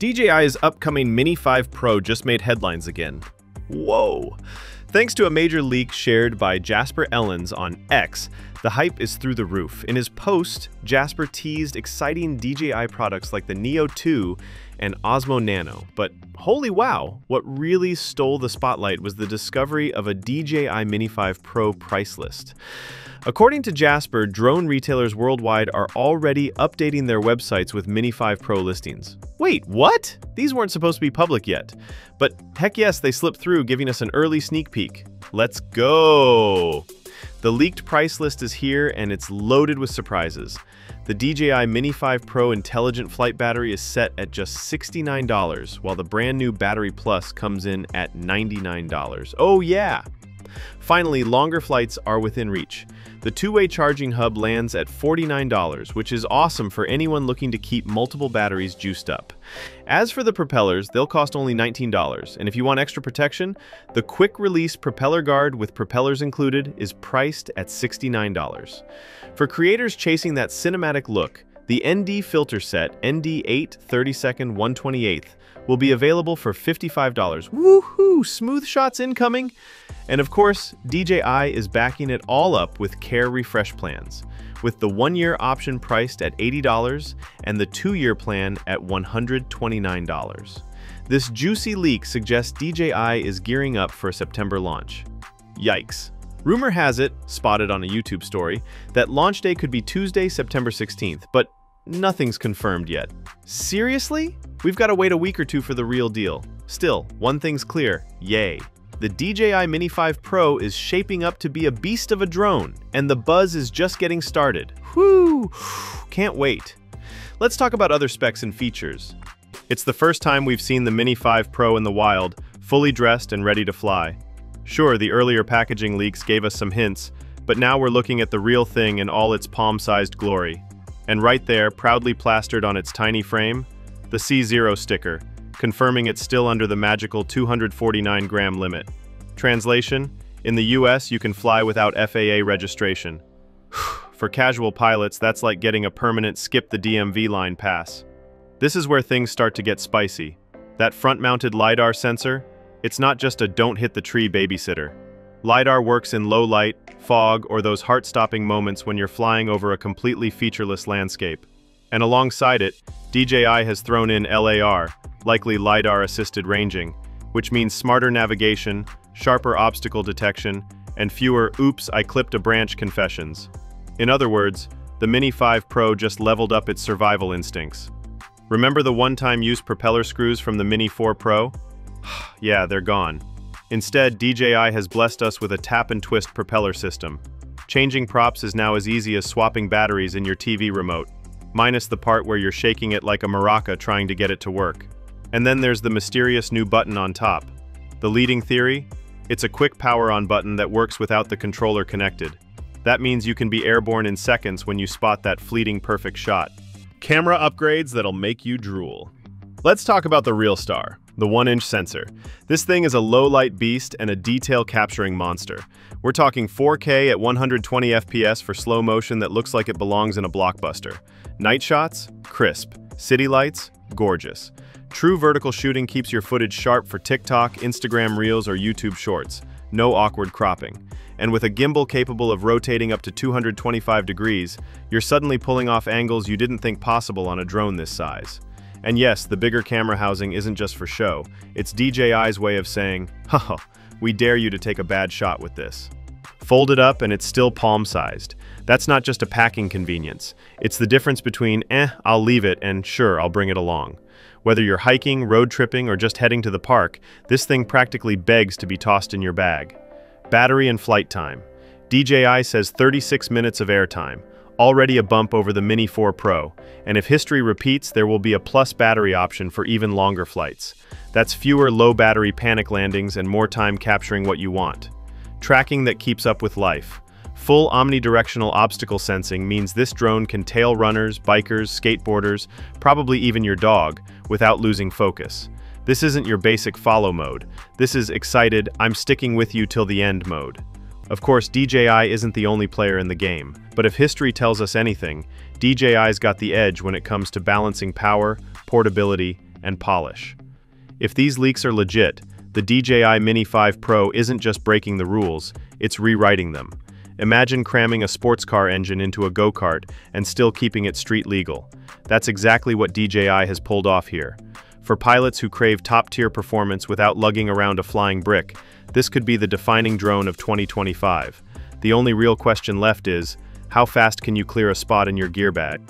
DJI's upcoming Mini 5 Pro just made headlines again. Whoa! Thanks to a major leak shared by Jasper Ellens on X, the hype is through the roof. In his post, Jasper teased exciting DJI products like the Neo 2 and Osmo Nano. But holy wow, what really stole the spotlight was the discovery of a DJI Mini 5 Pro price list. According to Jasper, drone retailers worldwide are already updating their websites with Mini 5 Pro listings. Wait, what? These weren't supposed to be public yet. But heck yes, they slipped through, giving us an early sneak peek. Let's go! The leaked price list is here and it's loaded with surprises. The DJI Mini 5 Pro Intelligent Flight Battery is set at just $69, while the brand new Battery Plus comes in at $99. Oh yeah! Finally, longer flights are within reach. The two-way charging hub lands at $49, which is awesome for anyone looking to keep multiple batteries juiced up. As for the propellers, they'll cost only $19, and if you want extra protection, the quick-release propeller guard with propellers included is priced at $69. For creators chasing that cinematic look, the ND filter set ND8 32nd 128th will be available for $55. Woohoo! Smooth shots incoming! And of course, DJI is backing it all up with Care Refresh plans, with the one-year option priced at $80 and the two-year plan at $129. This juicy leak suggests DJI is gearing up for a September launch. Yikes. Rumor has it, spotted on a YouTube story, that launch day could be Tuesday, September 16th, but nothing's confirmed yet. Seriously? We've got to wait a week or two for the real deal. Still, one thing's clear, yay the DJI Mini 5 Pro is shaping up to be a beast of a drone, and the buzz is just getting started. Whoo! Can't wait. Let's talk about other specs and features. It's the first time we've seen the Mini 5 Pro in the wild, fully dressed and ready to fly. Sure, the earlier packaging leaks gave us some hints, but now we're looking at the real thing in all its palm-sized glory. And right there, proudly plastered on its tiny frame, the C0 sticker, confirming it's still under the magical 249 gram limit. Translation, in the US you can fly without FAA registration. For casual pilots, that's like getting a permanent skip the DMV line pass. This is where things start to get spicy. That front-mounted LiDAR sensor, it's not just a don't hit the tree babysitter. LiDAR works in low light, fog, or those heart-stopping moments when you're flying over a completely featureless landscape. And alongside it, DJI has thrown in LAR, likely LiDAR-assisted ranging, which means smarter navigation, sharper obstacle detection, and fewer oops, I clipped a branch confessions. In other words, the Mini 5 Pro just leveled up its survival instincts. Remember the one-time use propeller screws from the Mini 4 Pro? yeah, they're gone. Instead, DJI has blessed us with a tap-and-twist propeller system. Changing props is now as easy as swapping batteries in your TV remote, minus the part where you're shaking it like a maraca trying to get it to work. And then there's the mysterious new button on top. The leading theory? It's a quick power-on button that works without the controller connected. That means you can be airborne in seconds when you spot that fleeting perfect shot. Camera upgrades that'll make you drool. Let's talk about the real star, the 1-inch sensor. This thing is a low-light beast and a detail-capturing monster. We're talking 4K at 120 FPS for slow motion that looks like it belongs in a blockbuster. Night shots? Crisp. City lights? Gorgeous. True vertical shooting keeps your footage sharp for TikTok, Instagram Reels, or YouTube Shorts. No awkward cropping. And with a gimbal capable of rotating up to 225 degrees, you're suddenly pulling off angles you didn't think possible on a drone this size. And yes, the bigger camera housing isn't just for show. It's DJI's way of saying, haha, we dare you to take a bad shot with this. Fold it up and it's still palm-sized. That's not just a packing convenience. It's the difference between, eh, I'll leave it, and sure, I'll bring it along. Whether you're hiking, road tripping, or just heading to the park, this thing practically begs to be tossed in your bag. Battery and flight time. DJI says 36 minutes of airtime, already a bump over the Mini 4 Pro, and if history repeats, there will be a plus battery option for even longer flights. That's fewer low battery panic landings and more time capturing what you want. Tracking that keeps up with life. Full omnidirectional obstacle sensing means this drone can tail runners, bikers, skateboarders, probably even your dog, without losing focus. This isn't your basic follow mode. This is excited, I'm sticking with you till the end mode. Of course, DJI isn't the only player in the game, but if history tells us anything, DJI's got the edge when it comes to balancing power, portability, and polish. If these leaks are legit, the DJI Mini 5 Pro isn't just breaking the rules, it's rewriting them. Imagine cramming a sports car engine into a go-kart and still keeping it street legal. That's exactly what DJI has pulled off here. For pilots who crave top-tier performance without lugging around a flying brick, this could be the defining drone of 2025. The only real question left is, how fast can you clear a spot in your gear bag?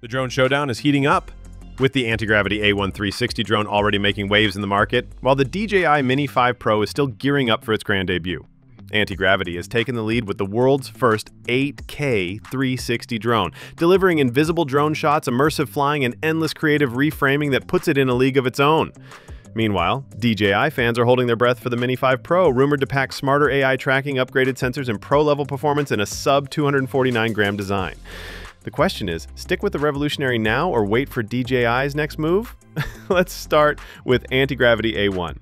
The drone showdown is heating up. With the anti-gravity A1360 drone already making waves in the market, while the DJI Mini 5 Pro is still gearing up for its grand debut. Anti-Gravity has taken the lead with the world's first 8K 360 drone, delivering invisible drone shots, immersive flying, and endless creative reframing that puts it in a league of its own. Meanwhile, DJI fans are holding their breath for the Mini 5 Pro, rumored to pack smarter AI tracking, upgraded sensors, and pro-level performance in a sub-249-gram design. The question is, stick with the revolutionary now or wait for DJI's next move? Let's start with Anti-Gravity A1.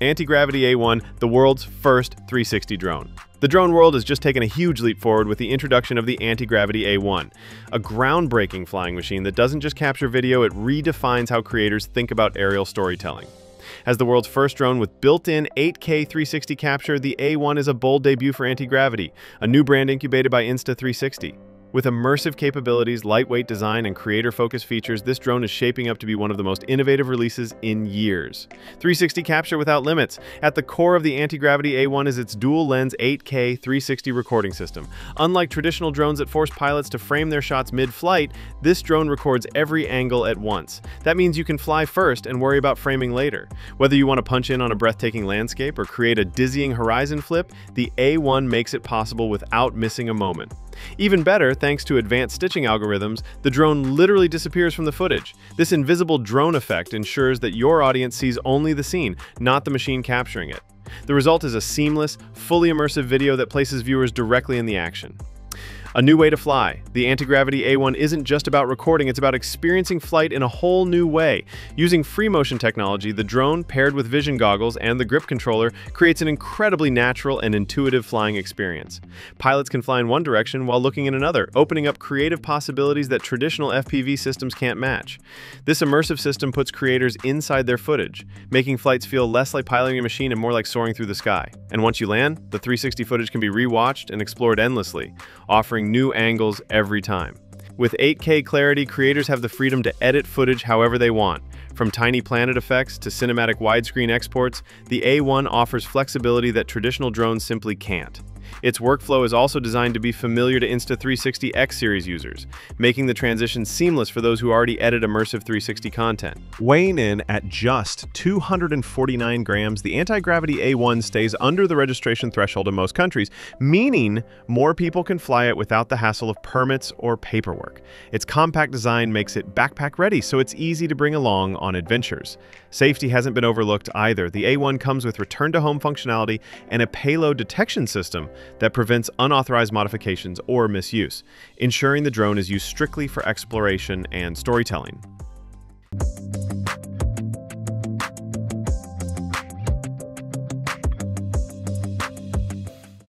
Anti-Gravity A1, the world's first 360 drone. The drone world has just taken a huge leap forward with the introduction of the Anti-Gravity A1, a groundbreaking flying machine that doesn't just capture video, it redefines how creators think about aerial storytelling. As the world's first drone with built-in 8K 360 capture, the A1 is a bold debut for Anti-Gravity, a new brand incubated by Insta360. With immersive capabilities, lightweight design, and creator-focused features, this drone is shaping up to be one of the most innovative releases in years. 360 capture without limits. At the core of the anti-gravity A1 is its dual-lens 8K 360 recording system. Unlike traditional drones that force pilots to frame their shots mid-flight, this drone records every angle at once. That means you can fly first and worry about framing later. Whether you want to punch in on a breathtaking landscape or create a dizzying horizon flip, the A1 makes it possible without missing a moment. Even better, thanks to advanced stitching algorithms, the drone literally disappears from the footage. This invisible drone effect ensures that your audience sees only the scene, not the machine capturing it. The result is a seamless, fully immersive video that places viewers directly in the action. A new way to fly. The Anti-Gravity A1 isn't just about recording, it's about experiencing flight in a whole new way. Using free motion technology, the drone, paired with vision goggles and the grip controller, creates an incredibly natural and intuitive flying experience. Pilots can fly in one direction while looking in another, opening up creative possibilities that traditional FPV systems can't match. This immersive system puts creators inside their footage, making flights feel less like piloting a machine and more like soaring through the sky. And once you land, the 360 footage can be rewatched and explored endlessly, offering offering new angles every time. With 8K clarity, creators have the freedom to edit footage however they want. From tiny planet effects to cinematic widescreen exports, the A1 offers flexibility that traditional drones simply can't. Its workflow is also designed to be familiar to Insta360 X series users, making the transition seamless for those who already edit immersive 360 content. Weighing in at just 249 grams, the anti-gravity A1 stays under the registration threshold in most countries, meaning more people can fly it without the hassle of permits or paperwork. Its compact design makes it backpack ready, so it's easy to bring along on adventures. Safety hasn't been overlooked either. The A1 comes with return-to-home functionality and a payload detection system that prevents unauthorized modifications or misuse, ensuring the drone is used strictly for exploration and storytelling.